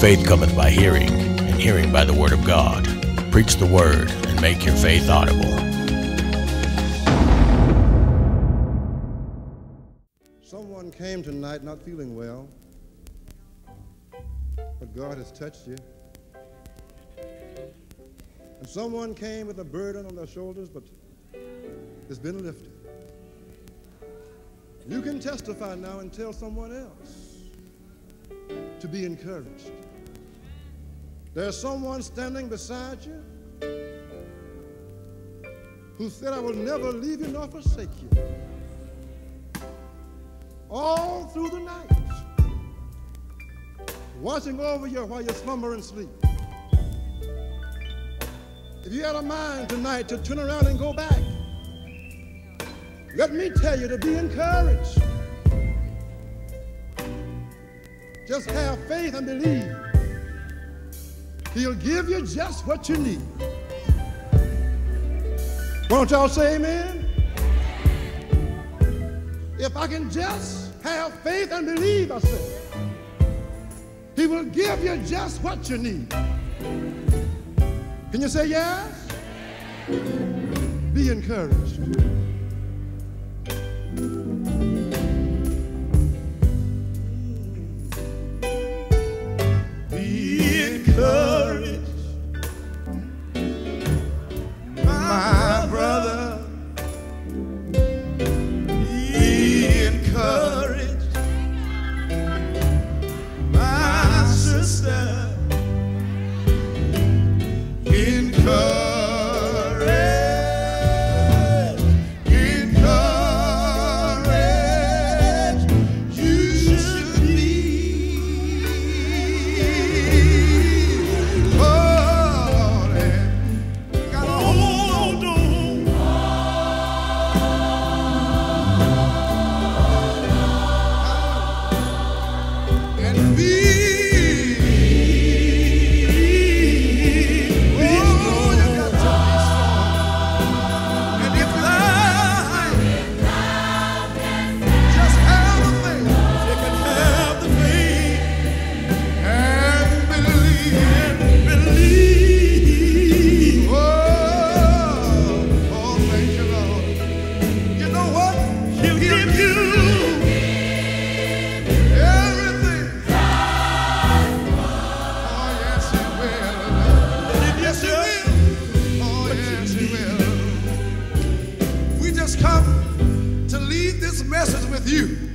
Faith cometh by hearing, and hearing by the word of God. Preach the word, and make your faith audible. Someone came tonight not feeling well, but God has touched you. And someone came with a burden on their shoulders, but it's been lifted. You can testify now and tell someone else to be encouraged. There's someone standing beside you who said, I will never leave you nor forsake you. All through the night, watching over you while you slumber and sleep. If you had a mind tonight to turn around and go back, let me tell you to be encouraged. Just have faith and believe. He'll give you just what you need. Won't y'all say amen? If I can just have faith and believe, I say, he will give you just what you need. Can you say yes? Be encouraged. Message with you.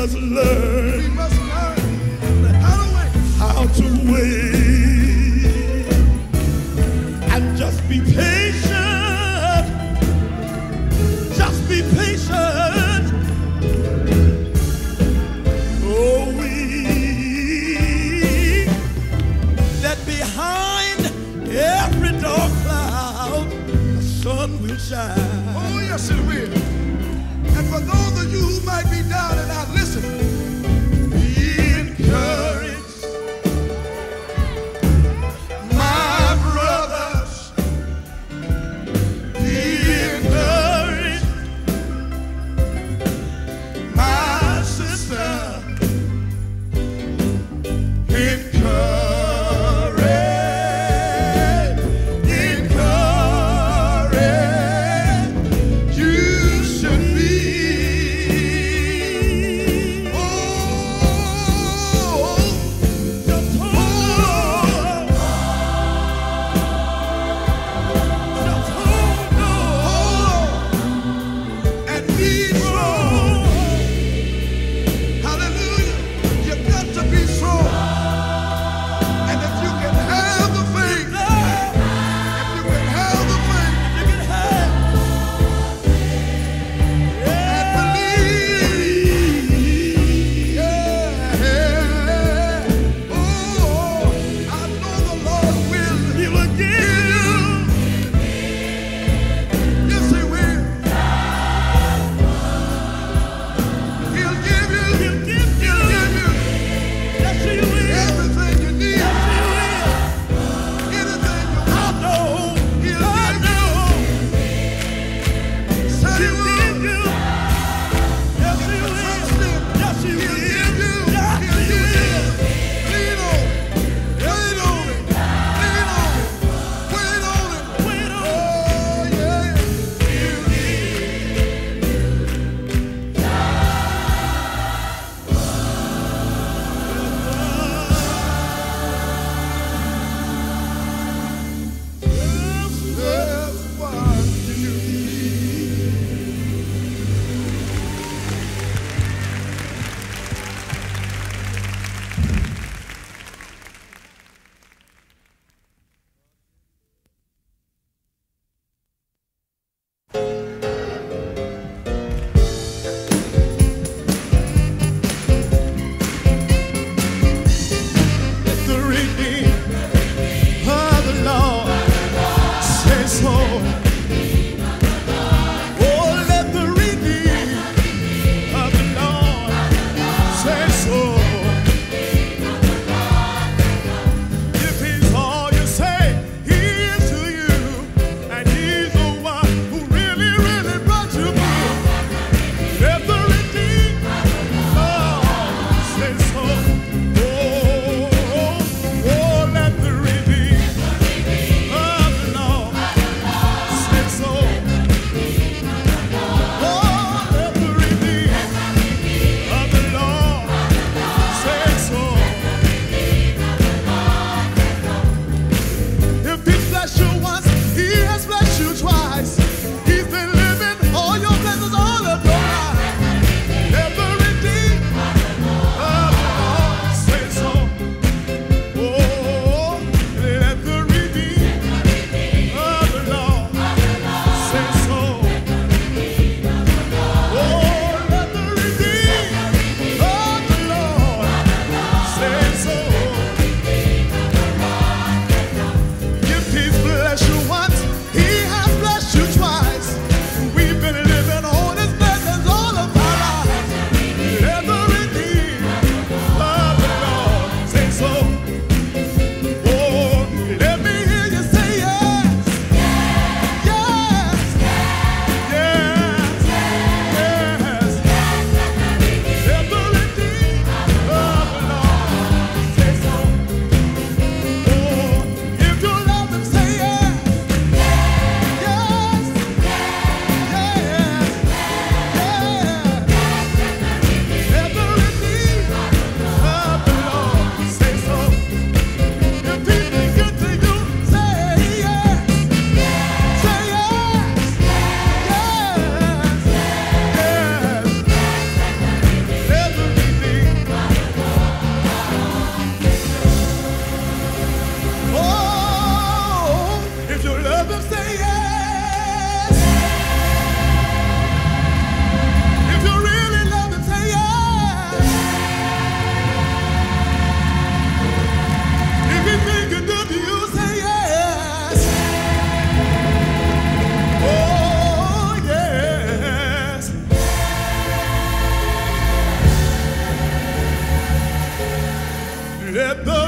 must learn, we must learn how to wait and just be patient. Just be patient. Oh, we that behind every dark cloud, the sun will shine. Oh, yes, it will. And for those of you who might be down, let the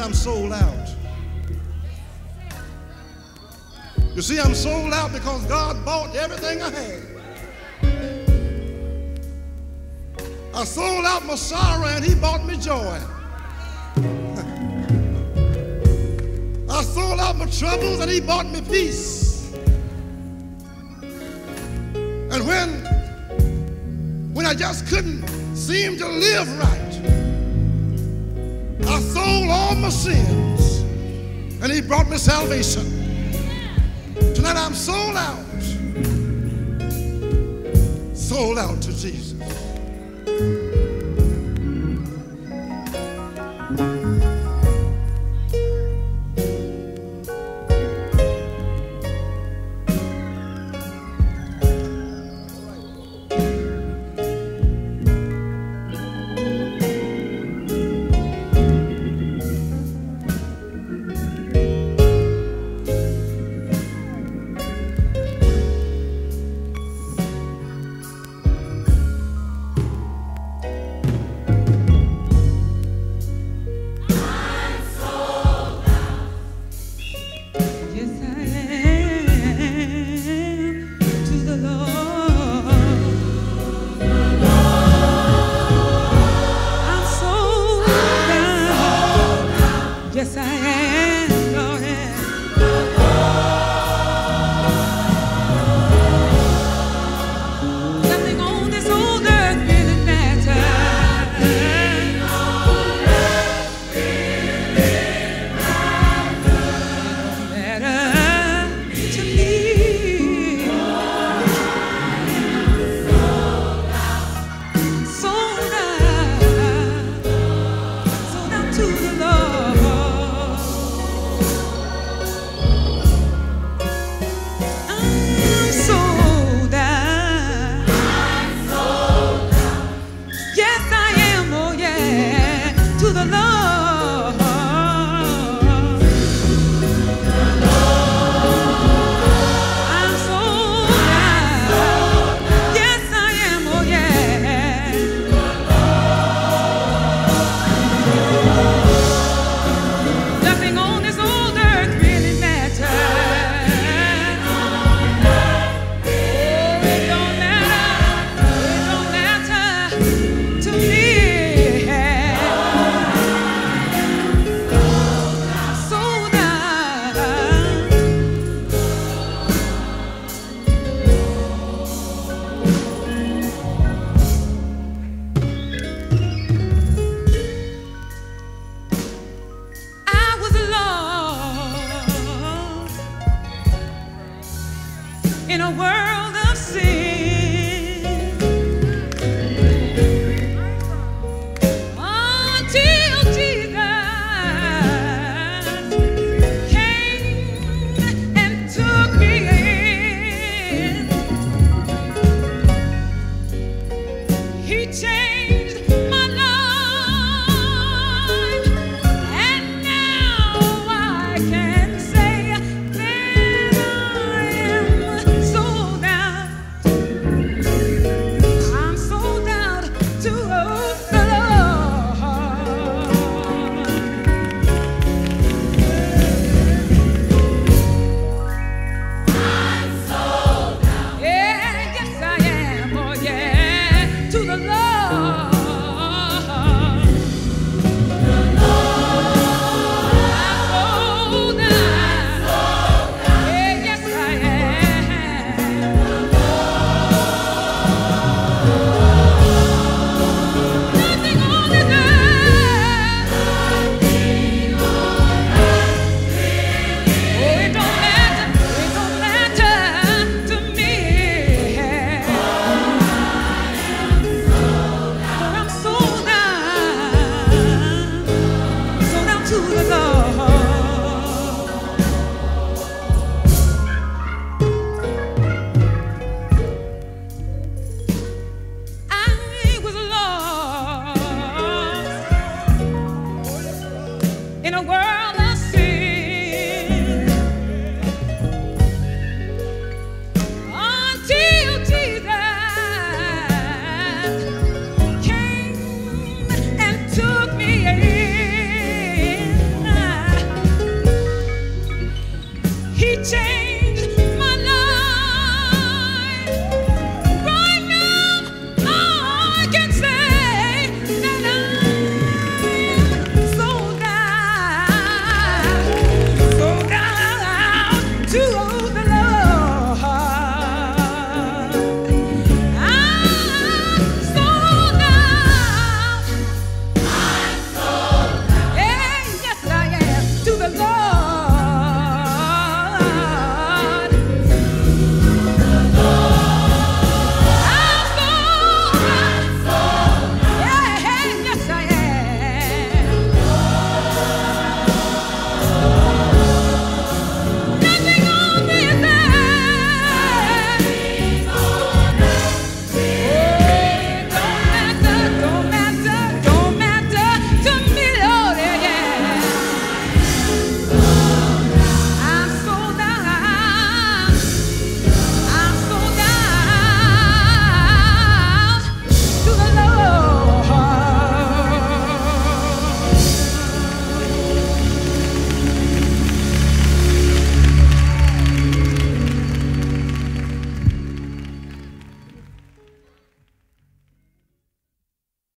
tonight I'm sold out. You see, I'm sold out because God bought everything I had. I sold out my sorrow and He bought me joy. I sold out my troubles and He bought me peace. And when, when I just couldn't seem to live right, I sold all my sins and he brought me salvation. Tonight I'm sold out. Sold out to Jesus.